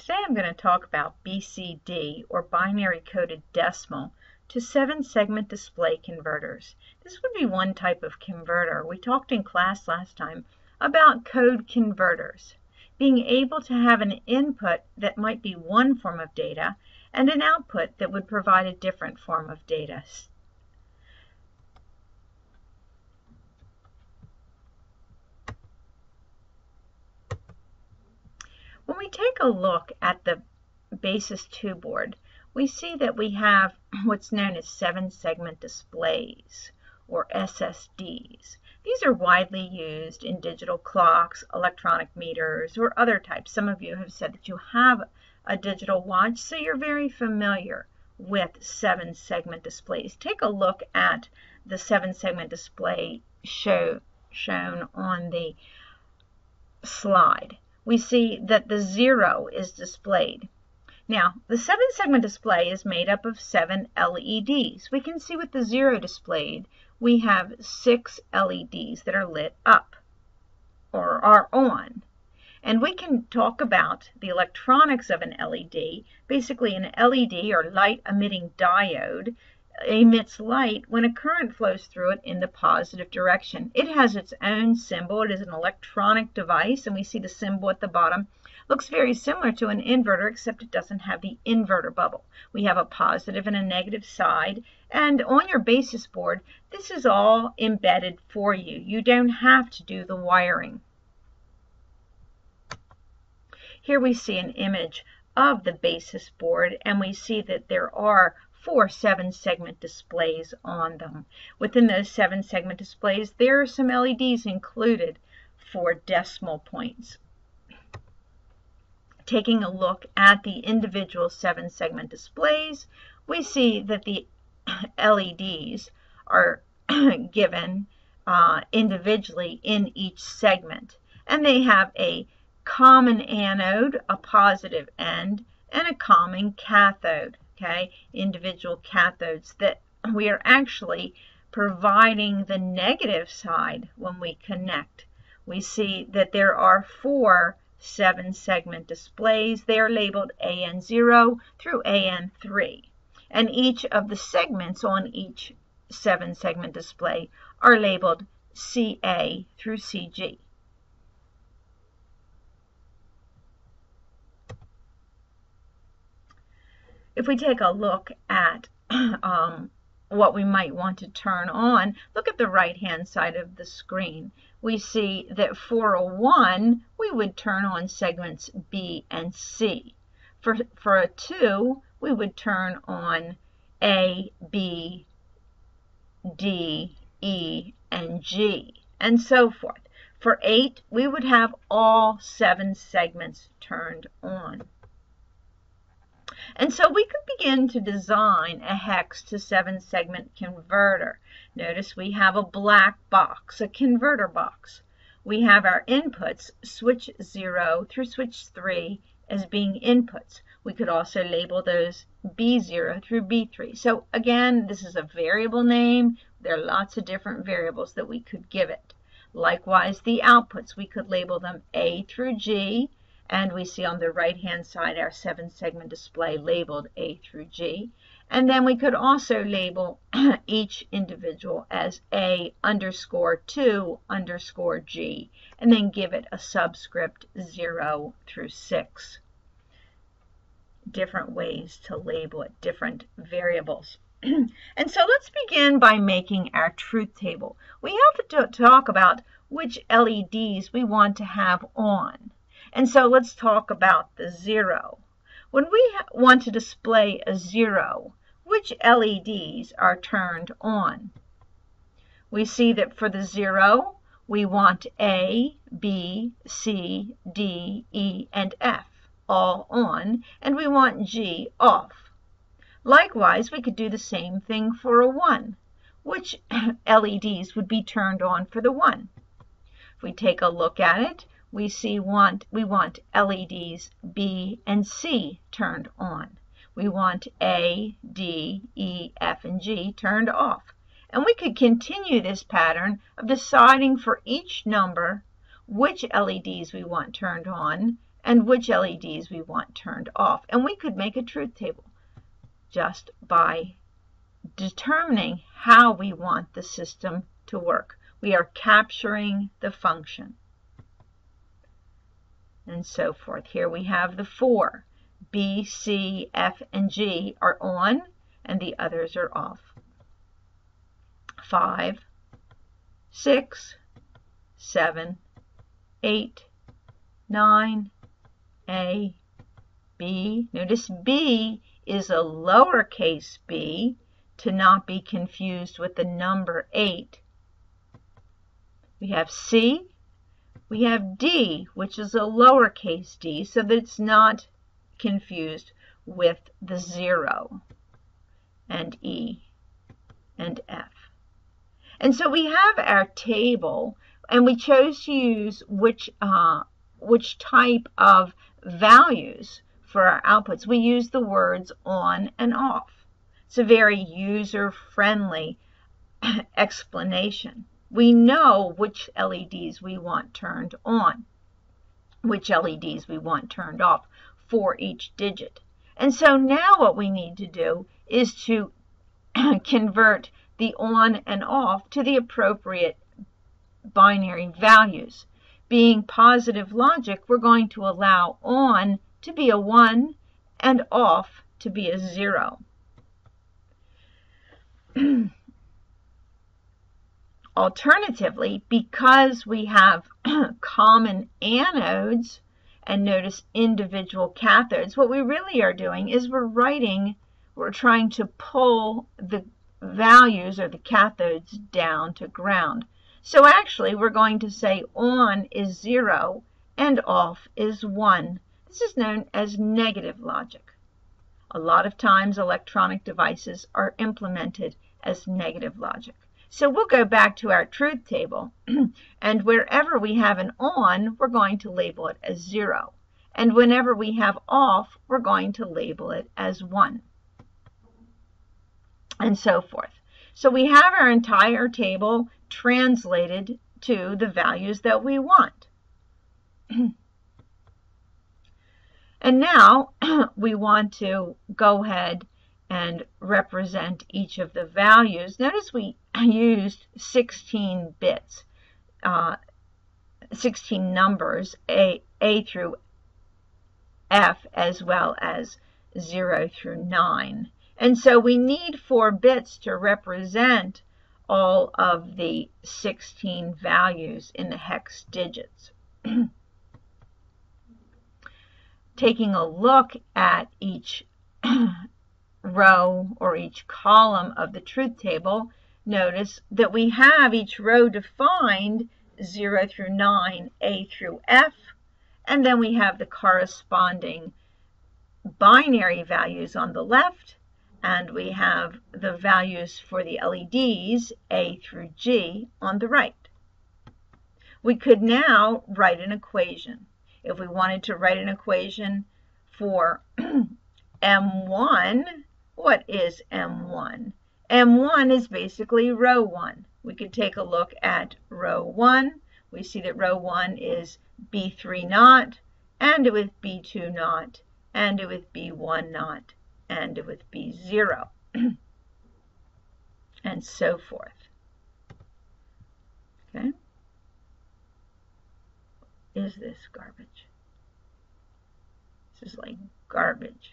Today I'm going to talk about BCD or binary coded decimal to seven segment display converters. This would be one type of converter. We talked in class last time about code converters, being able to have an input that might be one form of data and an output that would provide a different form of data. When we take a look at the Basys 2 board, we see that we have what's known as seven segment displays or SSDs. These are widely used in digital clocks, electronic meters, or other types. Some of you have said that you have a digital watch, so you're very familiar with seven segment displays. Take a look at the seven segment display show, shown on the slide we see that the zero is displayed. Now, the seven segment display is made up of seven LEDs. We can see with the zero displayed, we have six LEDs that are lit up or are on. And we can talk about the electronics of an LED. Basically, an LED or light emitting diode emits light when a current flows through it in the positive direction. It has its own symbol. It is an electronic device, and we see the symbol at the bottom. Looks very similar to an inverter, except it doesn't have the inverter bubble. We have a positive and a negative side, and on your Basys board, this is all embedded for you. You don't have to do the wiring. Here we see an image of the Basys board, and we see that there are four seven segment displays on them. Within those seven segment displays, there are some LEDs included for decimal points. Taking a look at the individual seven segment displays, we see that the LEDs are given uh, individually in each segment. And they have a common anode, a positive end, and a common cathode okay, individual cathodes, that we are actually providing the negative side when we connect. We see that there are four seven segment displays. They are labeled AN0 through AN3. And each of the segments on each seven segment display are labeled CA through CG. If we take a look at um, what we might want to turn on, look at the right-hand side of the screen. We see that for a 1, we would turn on segments B and C. For, for a 2, we would turn on A, B, D, E, and G, and so forth. For 8, we would have all seven segments turned on. And so we could begin to design a hex to seven segment converter. Notice we have a black box, a converter box. We have our inputs, switch 0 through switch 3, as being inputs. We could also label those B0 through B3. So again, this is a variable name. There are lots of different variables that we could give it. Likewise, the outputs, we could label them A through G, and we see on the right hand side our seven segment display labeled A through G. And then we could also label each individual as A underscore 2 underscore G, and then give it a subscript 0 through 6. Different ways to label it, different variables. and so let's begin by making our truth table. We have to talk about which LEDs we want to have on. And so let's talk about the zero. When we want to display a zero, which LEDs are turned on? We see that for the zero, we want A, B, C, D, E, and F all on, and we want G off. Likewise, we could do the same thing for a 1. Which LEDs would be turned on for the 1? If we take a look at it, we see want we want LEDs B and C turned on. We want A, D, E, F, and G turned off. And we could continue this pattern of deciding for each number which LEDs we want turned on and which LEDs we want turned off. And we could make a truth table just by determining how we want the system to work. We are capturing the function and so forth. Here we have the four. B, C, F, and G are on and the others are off. Five, six, seven, eight, nine, A, B. Notice B is a lowercase b to not be confused with the number 8. We have C, we have D, which is a lowercase d, so that it's not confused with the 0 and E and F. And so we have our table, and we chose to use which, uh, which type of values for our outputs. We use the words on and off. It's a very user-friendly explanation. We know which LEDs we want turned on, which LEDs we want turned off for each digit. And so now what we need to do is to convert the on and off to the appropriate binary values. Being positive logic, we're going to allow on to be a 1 and off to be a 0. Alternatively, because we have common anodes and notice individual cathodes, what we really are doing is we're writing, we're trying to pull the values or the cathodes down to ground. So actually, we're going to say on is 0 and off is 1. This is known as negative logic. A lot of times electronic devices are implemented as negative logic. So we'll go back to our truth table, and wherever we have an on, we're going to label it as 0. And whenever we have off, we're going to label it as 1. And so forth. So we have our entire table translated to the values that we want. And now we want to go ahead and represent each of the values. Notice we used 16 bits, uh, 16 numbers, A, A through F, as well as 0 through 9. And so we need 4 bits to represent all of the 16 values in the hex digits. taking a look at each row or each column of the truth table, notice that we have each row defined 0 through 9, A through F, and then we have the corresponding binary values on the left, and we have the values for the LEDs, A through G, on the right. We could now write an equation. If we wanted to write an equation for M1, what is M1? M1 is basically row 1. We could take a look at row 1. We see that row 1 is B3 naught, and it with B2 naught, and it with B1 naught, and it with B0, and so forth. Okay is this garbage? This is like garbage.